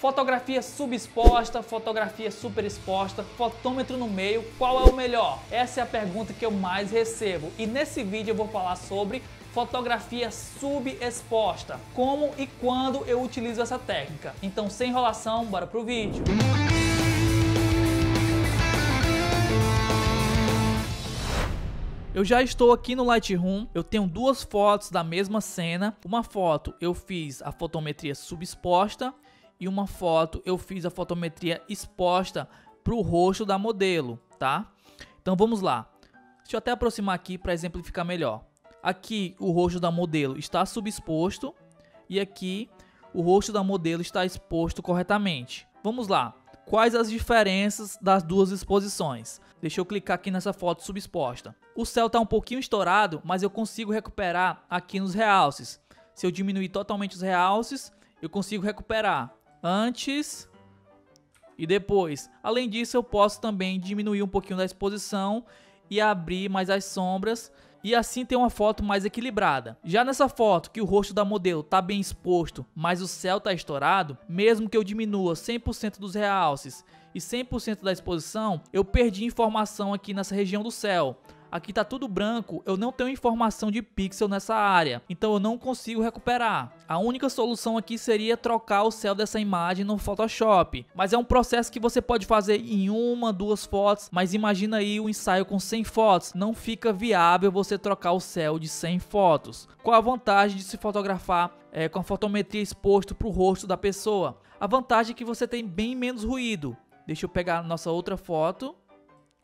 Fotografia subexposta, fotografia superexposta, fotômetro no meio, qual é o melhor? Essa é a pergunta que eu mais recebo e nesse vídeo eu vou falar sobre fotografia subexposta, como e quando eu utilizo essa técnica. Então sem enrolação, bora pro vídeo. Eu já estou aqui no Lightroom, eu tenho duas fotos da mesma cena. Uma foto eu fiz a fotometria subexposta e uma foto eu fiz a fotometria exposta para o rosto da modelo, tá? Então vamos lá. Deixa eu até aproximar aqui para exemplificar melhor. Aqui o rosto da modelo está subexposto e aqui o rosto da modelo está exposto corretamente. Vamos lá. Quais as diferenças das duas exposições? Deixa eu clicar aqui nessa foto subexposta. O céu está um pouquinho estourado, mas eu consigo recuperar aqui nos realces. Se eu diminuir totalmente os realces, eu consigo recuperar antes e depois. Além disso, eu posso também diminuir um pouquinho da exposição e abrir mais as sombras e assim ter uma foto mais equilibrada. Já nessa foto que o rosto da modelo está bem exposto, mas o céu está estourado, mesmo que eu diminua 100% dos realces e 100% da exposição, eu perdi informação aqui nessa região do céu. Aqui tá tudo branco, eu não tenho informação de pixel nessa área, então eu não consigo recuperar. A única solução aqui seria trocar o céu dessa imagem no Photoshop, mas é um processo que você pode fazer em uma, duas fotos, mas imagina aí um ensaio com 100 fotos, não fica viável você trocar o céu de 100 fotos. Qual a vantagem de se fotografar é, com a fotometria exposto para o rosto da pessoa? A vantagem é que você tem bem menos ruído. Deixa eu pegar nossa outra foto.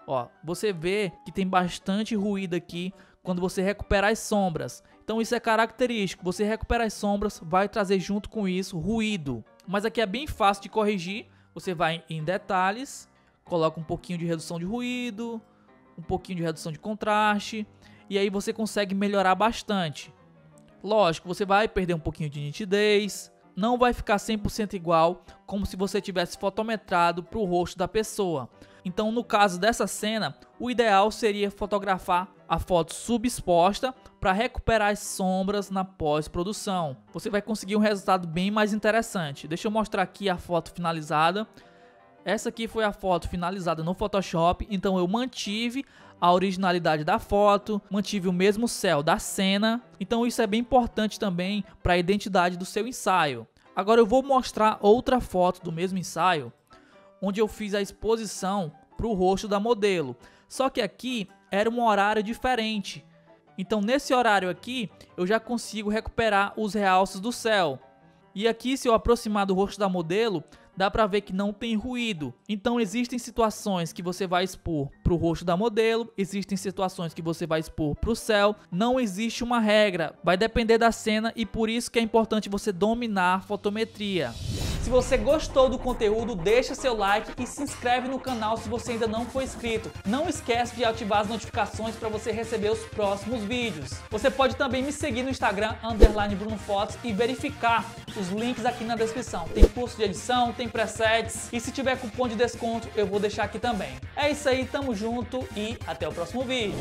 Ó, você vê que tem bastante ruído aqui quando você recuperar as sombras. Então isso é característico. Você recuperar as sombras vai trazer junto com isso ruído. Mas aqui é bem fácil de corrigir. Você vai em detalhes, coloca um pouquinho de redução de ruído, um pouquinho de redução de contraste e aí você consegue melhorar bastante. Lógico, você vai perder um pouquinho de nitidez, não vai ficar 100% igual como se você tivesse fotometrado para o rosto da pessoa. Então, no caso dessa cena, o ideal seria fotografar a foto subexposta para recuperar as sombras na pós-produção. Você vai conseguir um resultado bem mais interessante. Deixa eu mostrar aqui a foto finalizada. Essa aqui foi a foto finalizada no Photoshop, então eu mantive a originalidade da foto, mantive o mesmo céu da cena, então isso é bem importante também para a identidade do seu ensaio. Agora eu vou mostrar outra foto do mesmo ensaio, onde eu fiz a exposição para o rosto da modelo, só que aqui era um horário diferente. Então nesse horário aqui eu já consigo recuperar os realces do céu. E aqui se eu aproximar do rosto da modelo, dá para ver que não tem ruído. Então existem situações que você vai expor para o rosto da modelo, existem situações que você vai expor para o céu. Não existe uma regra, vai depender da cena e por isso que é importante você dominar a fotometria. Se você gostou do conteúdo, deixa seu like e se inscreve no canal se você ainda não for inscrito. Não esquece de ativar as notificações para você receber os próximos vídeos. Você pode também me seguir no Instagram, underline Bruno Fotos, e verificar os links aqui na descrição. Tem curso de edição, tem presets e se tiver cupom de desconto eu vou deixar aqui também. É isso aí, tamo junto e até o próximo vídeo.